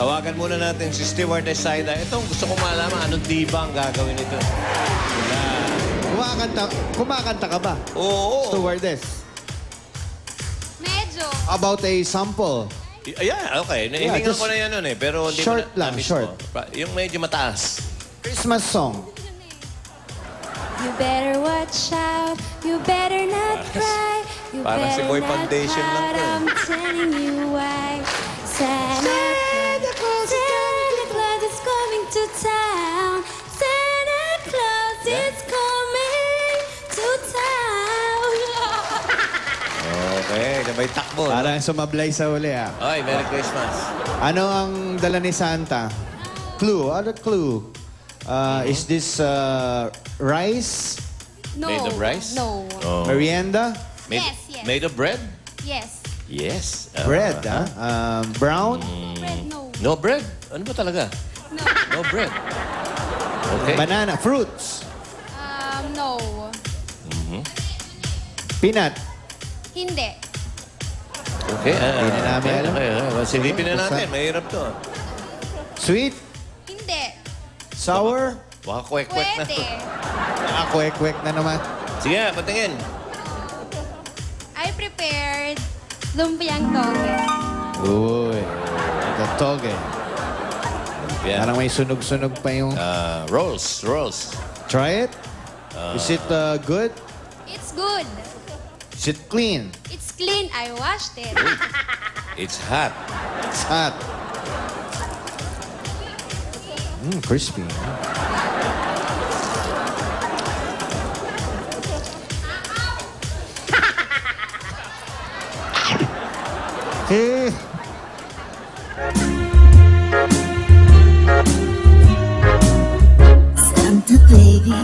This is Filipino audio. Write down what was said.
Tawagan muna natin si Stewardess Saida. Ito, gusto ko malaman anong diba ang gagawin nito. Wala. Kumakanta, kumakanta ka ba? Oo. Stewardess. Medyo. About a sample. Y- Ayan, okay. Naiingan just ko na yan nun eh. Pero hindi short mo na, lang, na-miss short. ko. Pa- Yung medyo mataas. Christmas song. You better watch out. You better not cry. You Parang si better Boy not Foundation lang cry. to eh. I'm telling you why. Santa Is coming to town. Okay, sabay takbo. no? Parang sumablay sa uli ah. Ay, Merry Christmas. Ano ang dala ni Santa? Clue. Ano clue? Uh, Is this uh, rice? no. Made of rice? No. Oh. Merienda? Made, Yes, yes. Made of bread? Yes. Yes. Ah. Bread, ah? Um, brown? Bread, no. No bread? Ano ba talaga? No. No bread. Okay. Banana? Fruits? Peanut? Hindi. Okay. ah, Hindi na namin alam. Okay, okay. Silipin na natin. Mahirap to. Sweet? Hindi. Sour? Baka kwek-kwek na. Pwede. Ah, kwek-kwek na naman. Sige, patingin. I prepared lumpiang toge. Uy. The toge. Yeah. Parang may sunog-sunog pa yung... Ah, rolls, rolls. Try it? Is it uh, good? It's good. Is it clean? It's clean. I washed it. It's hot. It's hot. Mmm, crispy. Eh. Santa baby,